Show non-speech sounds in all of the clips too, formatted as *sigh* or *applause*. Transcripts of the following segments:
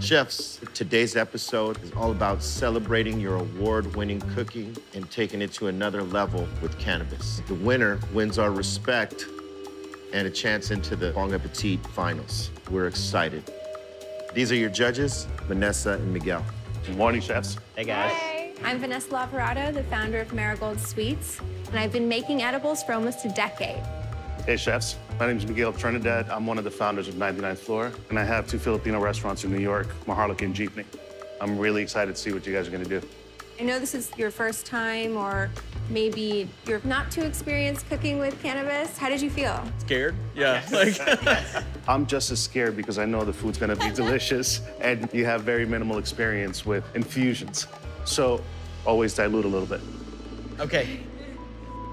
Chefs, today's episode is all about celebrating your award-winning cooking and taking it to another level with cannabis. The winner wins our respect and a chance into the Bong Appetit finals. We're excited. These are your judges, Vanessa and Miguel. Good morning, chefs. Hey, guys. Hi, I'm Vanessa Lavorato, the founder of Marigold Sweets, and I've been making edibles for almost a decade. Hey, chefs. My name is Miguel Trinidad. I'm one of the founders of 99th Floor, and I have two Filipino restaurants in New York, Maharlika and Jeepney. I'm really excited to see what you guys are gonna do. I know this is your first time, or maybe you're not too experienced cooking with cannabis. How did you feel? Scared? Yeah. *laughs* Like, *laughs* I'm just as scared because I know the food's gonna be *laughs* delicious, and you have very minimal experience with infusions. So always dilute a little bit. okay.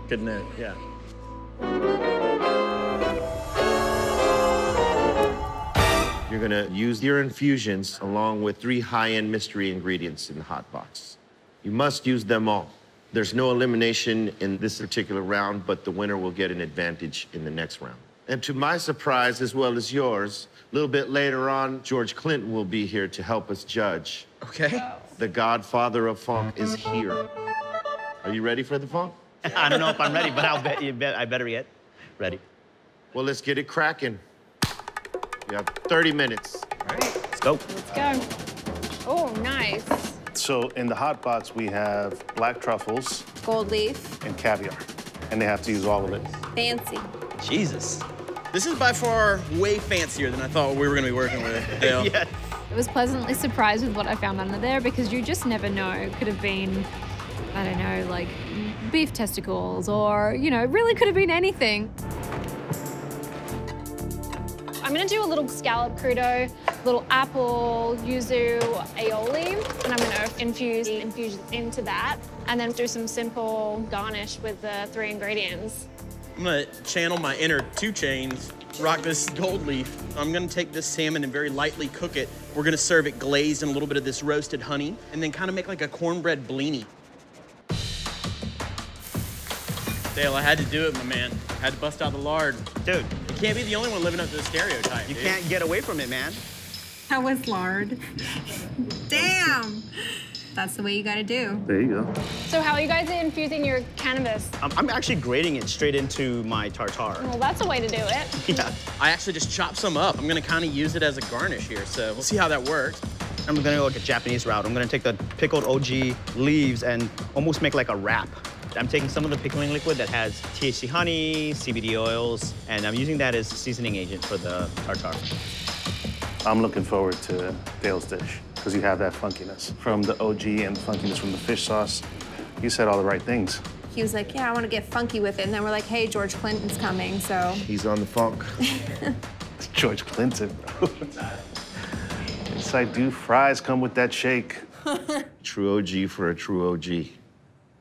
Good note. Yeah. You're gonna use your infusions along with three high-end mystery ingredients in the hot box. You must use them all. There's no elimination in this particular round, but the winner will get an advantage in the next round. And to my surprise, as well as yours, a little bit later on, George Clinton will be here to help us judge. Okay. The godfather of funk is here. Are you ready for the funk? *laughs* I don't know if I'm ready, but I'll bet you bet I better get ready. Well, let's get it cracking. You have 30 minutes. All right, let's go. Let's go. Oh, nice. So in the hot box, we have black truffles Gold leaf. and caviar, and they have to use all of it. Fancy. Jesus. This is by far way fancier than I thought we were gonna be working with. *laughs* Dale. Yeah. I was pleasantly surprised with what I found under there because you just never know. It could have been, I don't know, like beef testicles or, you know, it really could have been anything. I'm gonna do a little scallop crudo, little apple, yuzu, aioli, and I'm gonna infuse the infusion into that, and then do some simple garnish with the three ingredients. I'm gonna channel my inner 2 Chainz, rock this gold leaf. I'm gonna take this salmon and very lightly cook it. We're gonna serve it glazed in a little bit of this roasted honey, and then kind of make like a cornbread blini. Dale, I had to do it, my man. I had to bust out the lard. Dude, You can't be the only one living up to the stereotype. you dude. can't get away from it, man. That was lard. Damn. That's the way you gotta do. There you go. So how are you guys infusing your cannabis? I'm, I'm actually grating it straight into my tartar. Well, that's a way to do it. *laughs* Yeah. I actually just chopped some up. I'm gonna kind of use it as a garnish here, so we'll see how that works. I'm gonna go like a Japanese route. I'm gonna take the pickled OG leaves and almost make like a wrap. I'm taking some of the pickling liquid that has THC honey, CBD oils, and I'm using that as a seasoning agent for the tartare. I'm looking forward to Dale's dish because you have that funkiness from the OG and the funkiness from the fish sauce. You said all the right things. He was like, yeah, I wanna get funky with it. And then we're like, hey, George Clinton's coming, so. He's on the funk. *laughs* It's George Clinton, bro. it's like, do fries come with that shake? *laughs* True OG for a true OG.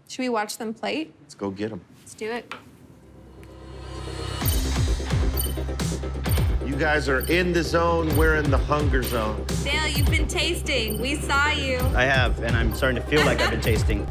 Should we watch them plate? Let's go get them. Let's do it. You guys are in the zone, we're in the hunger zone. Dale, you've been tasting. We saw you. I have, and I'm starting to feel like I've been *laughs* tasting.